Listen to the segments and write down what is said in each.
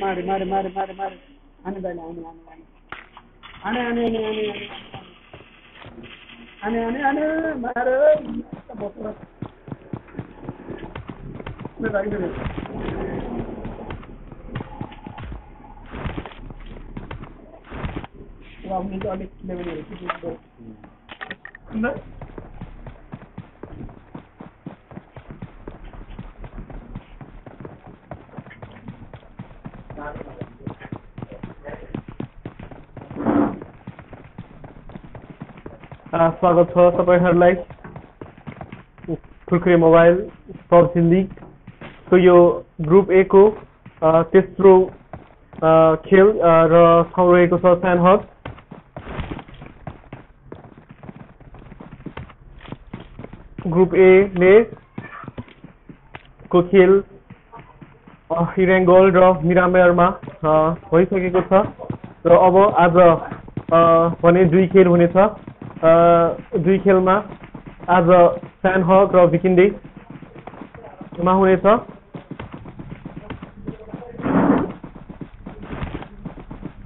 மாறு மாறு மாறு மாறு மாறு அனுபல அனு அனு அனு அனு அனு அனு அனு அனு அனு மாறு Wow, we got it. Level 8. स्वागत छ तपाईँहरूलाई। खुर्खुरे मोबाइल सर्च लिगको यो ग्रुप ए को तेस्रो खेल र ठाउँ रहेको छ स्यान हक ग्रुप ए ले को खेल इरेङ्गोल र मिरामेरमा अ, भइसकेको छ। र अब आज भने दुई खेल हुनेछ। दुई खेलमा आज स्यान हक र भिकिन्डे मा हुनेछ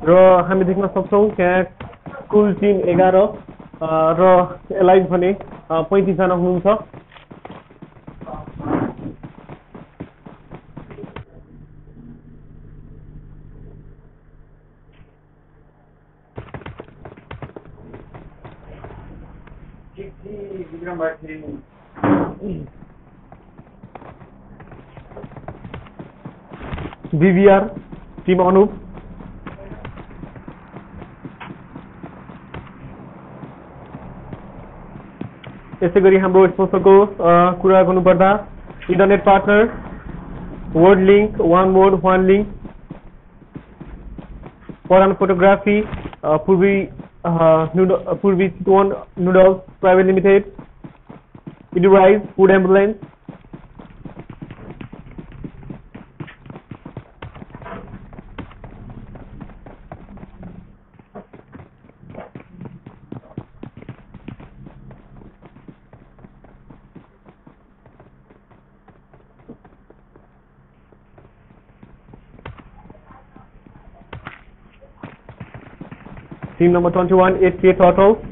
र हामी देख्न सक्छौँ त्यहाँ कुल टिम एघार र एलाइभ भने पैँतिसजना हुनुहुन्छ बिबिआर टिम अनुप यसै गरी हाम्रो स्पोन्सरको कुरा गर्नुपर्दा, इन्टरनेट पार्टनर वर्ड लिङ्क वान मोड वान लिङ्क परान फोटोग्राफी पूर्वी पूर्वी Chitwan noodles private limited इडुराइज food ambulance Team number 21, 8K total.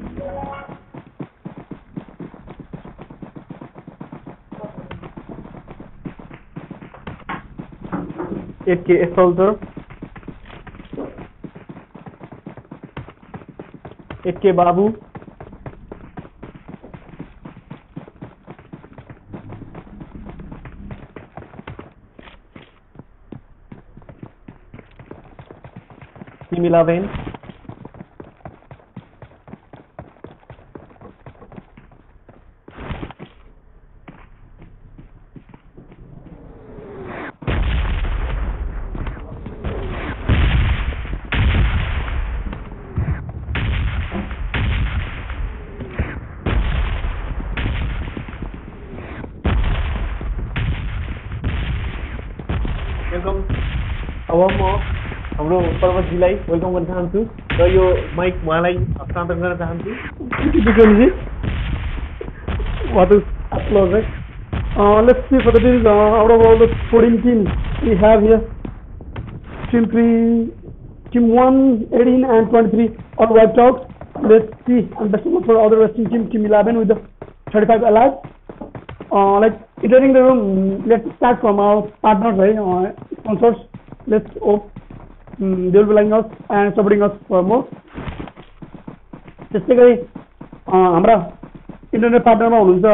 Eight K soldier. Eight K Babu. Team eleven. पर्वतजीलाई वेलकम गर्न चाहन्छु र यो mic? Uh, let's see for the teams, uh, out of all the 14 teams we have here, team 3, team 1, 18 and 23 all wiped out. Let's see, and best of luck for other wrestling team, team 11 with the 35 alive. Uh, like entering the room, let's start from our partners, right? Uh, sponsors. Let's hope um, they will be liking us and supporting us for more. त्यस्तै गरी हाम्रा internet पार्टनरमा हुनुहुन्छ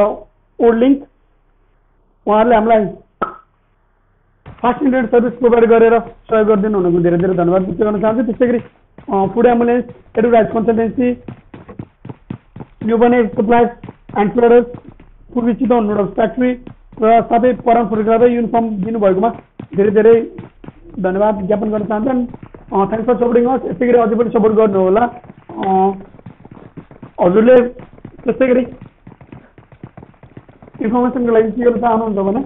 old link उहाँहरूले हामीलाई fast internet service provide गरेर सहयोग गरिदिनु हुनुको धेरै धेरै धन्यवाद व्यक्त गर्न चाहन्छु त्यस्तै गरी फुड एम्बुलेन्स एडुराइज कन्सल्टेन्सी न्यू बने सप्लाइज एन्ड प्रोडक्ट पूर्वी चितवन नुडल्स फ्याक्ट्री र साथै पराम फोटोग्राफर युनिफर्म दिनुभएकोमा धेरै धेरै धन्यवाद ज्ञापन गर्न चाहन्छन्। थ्याङ्क फर सपोर्टिङ अस यसै गरी अझै पनि सपोर्ट गर्नुहोला। अँ, हजुरले त्यस्तै गरी इन्फर्मेसनको लागि के गर्न चाहनुहुन्छ भने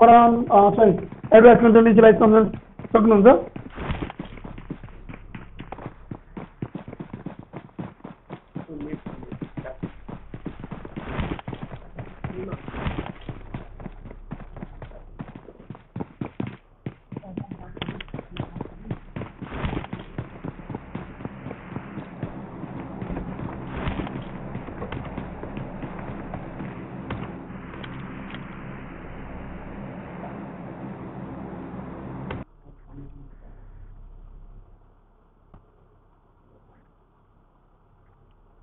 परान सरी एडभाइसमेन्ट एजेन्सीलाई सम्झन सक्नुहुन्छ।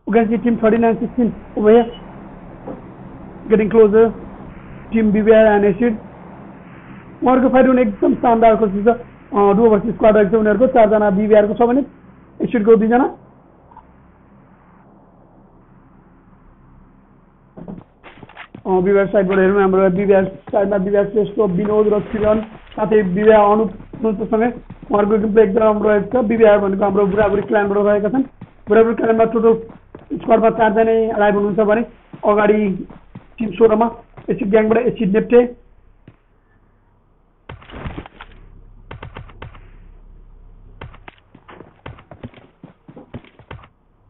You can team 39-16 over here. Getting closer. Team BBR and Acid. उहाँहरूको फाइट हुने एकदम शानदार कोसिस छ डु ओभर स्क्वाड रहेको छ उनीहरूको चारजना बिबिआरको छ भने एसिडको दुईजना बिबिआर साइडबाट हेरौँ हाम्रो बिबिआर साइडमा बिबिआर श्रेष्ठ विनोद र किरण साथै बिबिआर अनुपसँगै उहाँहरूको गेमप्ले एकदम राम्रो रहेको छ बिबिआर भनेको हाम्रो बुढाबुढी क्लानबाट रहेका छन् बुढाबुढी क्लानमा टोटल स्क्वाडमा चारजना लाइभ हुनुहुन्छ भने अगाडि टिम सोह्रमा एसिड ग्याङबाट एसिड नेप्टे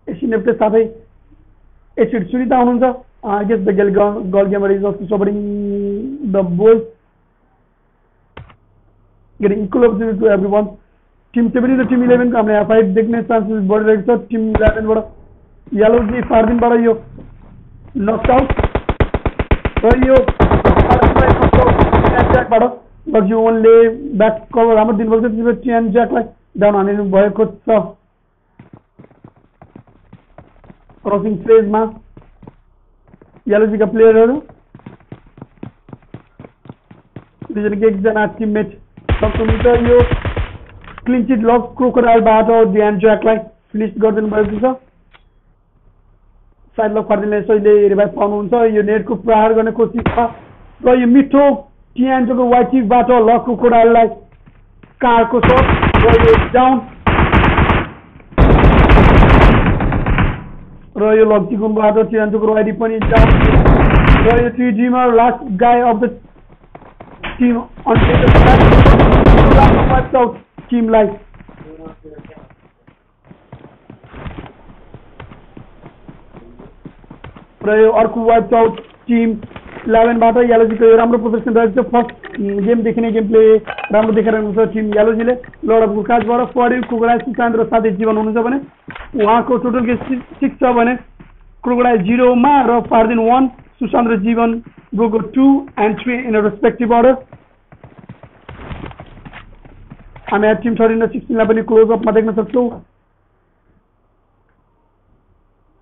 एसिड नेप्टे साथै एसिड सुनिता हुनुहुन्छ guess the girl, girl, girl gamer is also supporting the boys. Getting equal opportunity to everyone. Team seven र टिम इलेभेनको हामीले फाइट देख्ने चान्सेस बढिरहेको छ टिम इलेभेनबाट यलोजी फार्दिनबाट यो नकआउट र यो ज्याकबाट लग्जी ओनले ब्याक कभर राम्रो दिनुपर्छ त्यसपछि टिएन ज्याकलाई डाउन हानिनु भएको छ क्रसिङ फेजमा यलोजीका प्लेयरहरू दुईजनाको एकजना टिममेट सक्नुहुन्छ यो क्लिन चिट लक क्रोकोडाइलबाट ड्यान ज्याकलाई फिनिस गरिदिनु भएको छ लक फार्दिनले सहिले रिभाइभ पाउनुहुन्छ यो नेटको प्रहार गर्ने कोसिस छ। र यो मिठो टिएनजोको वाइचिकबाट लक क्रोकोडाइललाई कारको छ र यो डाउन र यो लक्जीकुनबाट टिएनजोको राइडी पनि डाउन र यो three dreamer last guy of the team टिमलाई र यो अर्को वाइप आउट टिम इलेभेनबाट यालोजीको राम्रो प्रदर्शन रहेको छ फर्स्ट गेमदेखि नै गेम प्ले राम्रो देखाइरहनु छ टिम यालोजीले लड अफ गुकाजबाट फर्डिन कुकुराई सुशान्त र साथै जीवन हुनुहुन्छ भने उहाँको टोटल गेम सिक्स छ भने क्रोकोडाइल जिरोमा र फार्दिन वान सुशान्त र जीवन गएको two and three in respective order हामी टिम थर्टिन र सिक्सटिनलाई पनि क्लोज अपमा देख्न सक्छौँ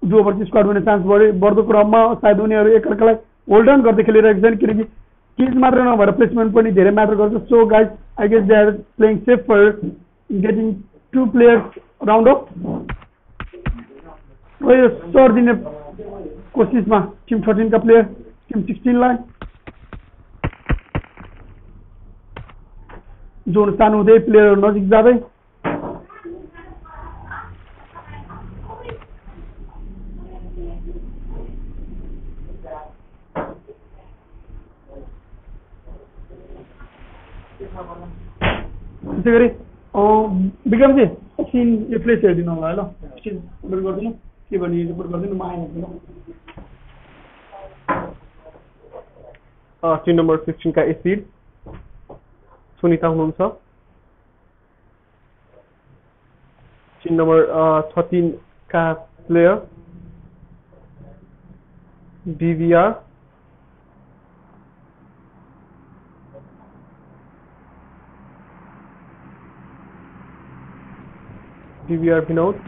जो ओभर स्क्वाड हुने चान्स बढी बढ्दो क्रममा सायद उनीहरू एकअर्कालाई होल्ड अन गर्दै खेलिरहेको छन् किनकि किज मात्र नभएर प्लेसमेन्ट पनि धेरै म्याटर गर्छ so guys I guess they are playing safe for getting two players round off र यो सर दिने कोसिसमा टिम थर्टिनका प्लेयर टिम सिक्सटिनलाई जोन सानो हुँदै प्लेयरहरू नजिक जाँदै त्यसै गरी विक्रमजी एकछिन यो प्लेस हेरिदिनु होला ल एकछिन रिपोर्ट गरिदिनु के भने रिपोर्ट गरिदिनु म आइहाल्छु टिम नम्बर सिक्सटिनका एसिड सुनिता हुनुहुन्छ team number थर्टिनका player BBR PVR Vinod.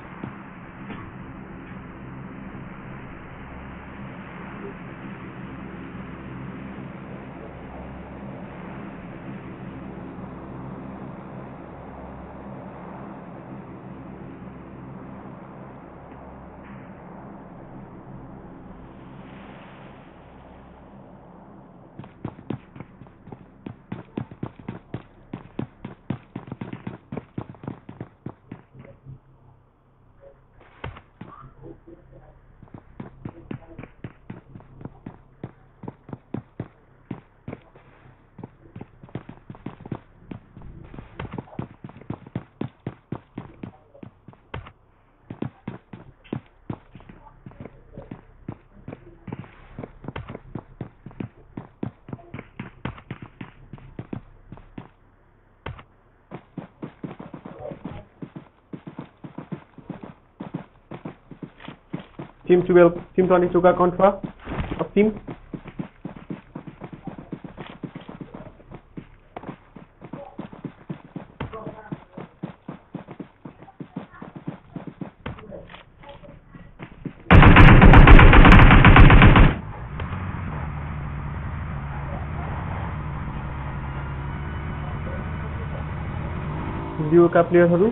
Team 12, Team 20 suka kontra of team. दुईवटा प्लेयरहरू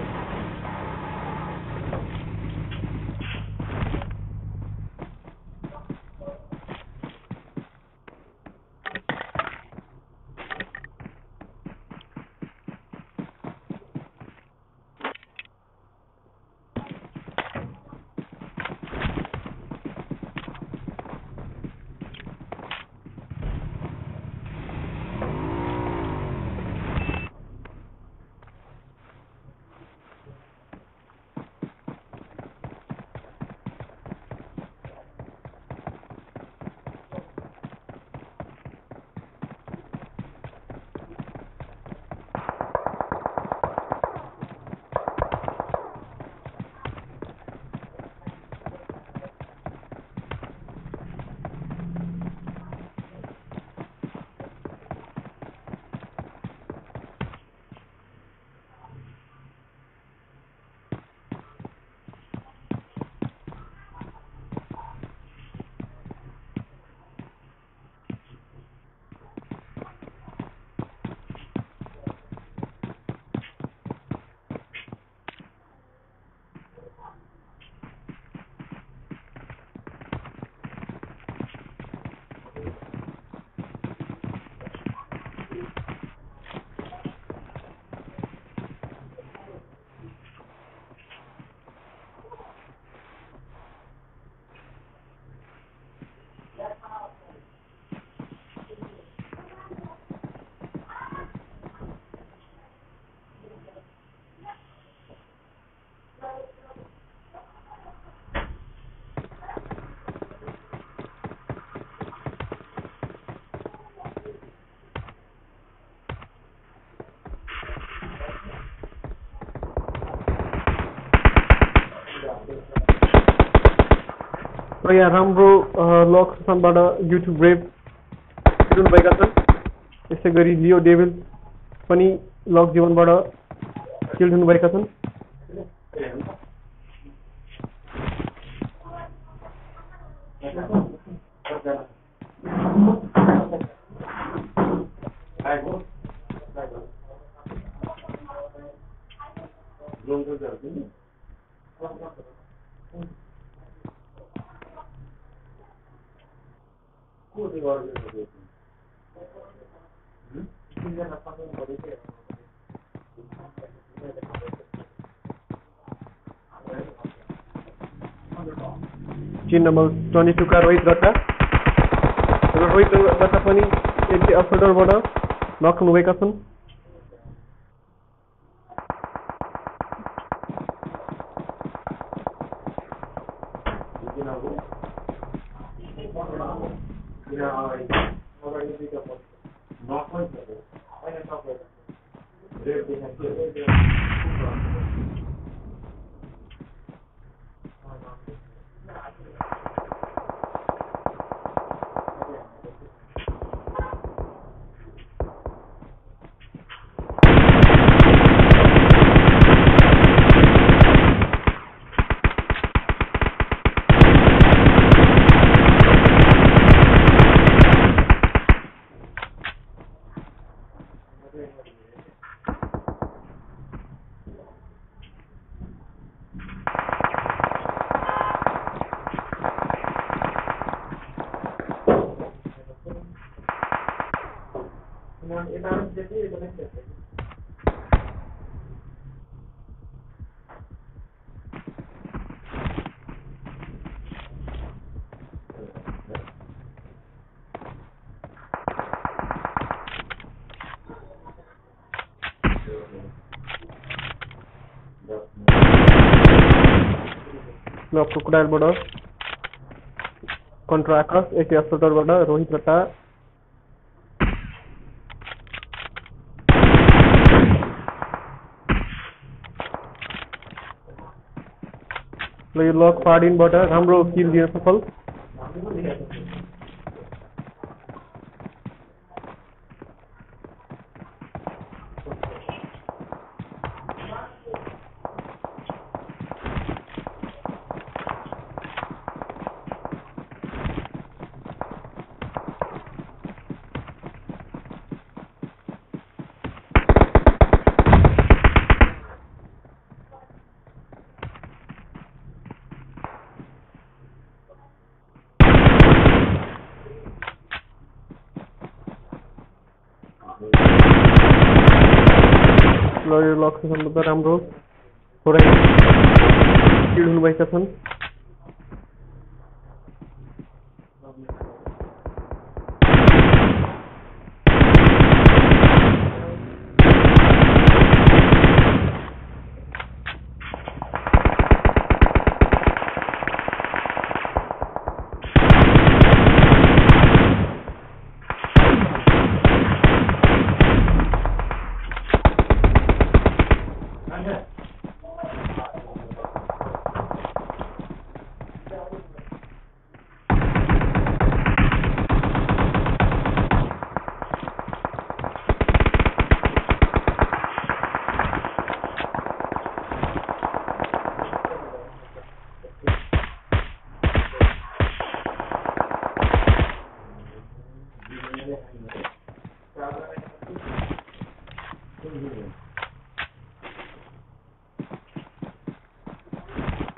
यहाँ राम्रो लक स्थानबाट युट्युब ब्रेभ खेल्नुभएका छन्। यसै गरी लियो डेभिल पनि लक जीवनबाट खेल हुनुभएका छन्। चिन नम्बर ट्वेन्टी टूका रोहित रट्टा र रोहित रट्टा पनि एटी अफोल्डरबाट लक हुनुभएका छन् మనం ఇలా చెప్పి ఇలా చెప్పి crocodile border contra across ATS border Rohit Ratta किल दिन सफल ल यो लक सम्बन्ध त లక్ష్మీ సంపద రామరావు కూరగాయలు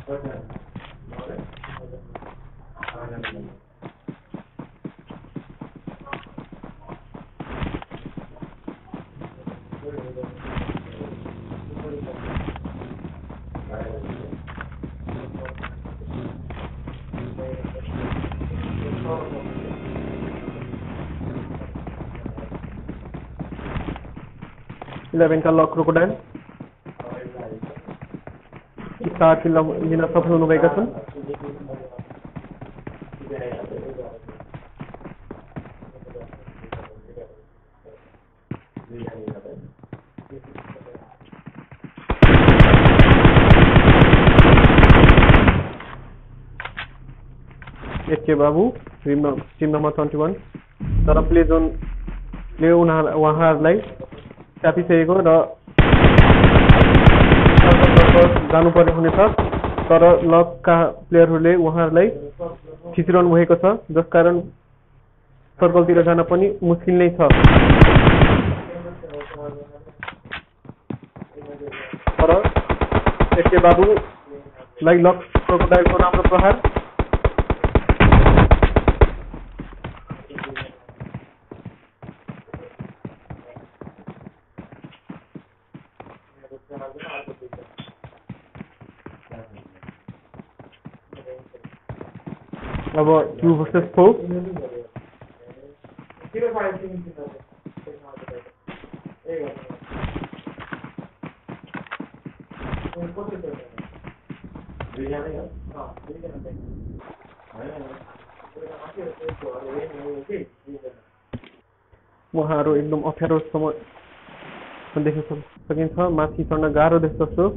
11 color crocodile चार किल्ला लिन सफल हुनुभएका छन् HK Babu team number twenty one तर प्ले जोनले उनीहरू उहाँहरूलाई च्यापिसकेको र जानुपर्ने हुनेछ। तर लकका प्लेयरहरूले उहाँहरूलाई खिचिरहनु भएको छ जसकारण सर्कलतिर जान पनि मुस्किल नै छ। तर एसके बाबुलाई लक राम्रो प्रहार। अब टु भर्सेस फोर उहाँहरू एकदम अप्ठ्यारो समय देख्न सक- सकिन्छ। माथि चढ्न गाह्रो जस्तो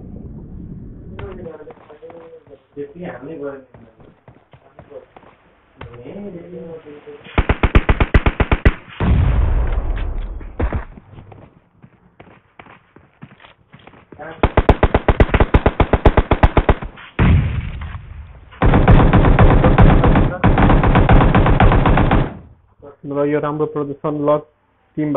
र यो राम्रो प्रदर्शन लक